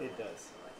It does.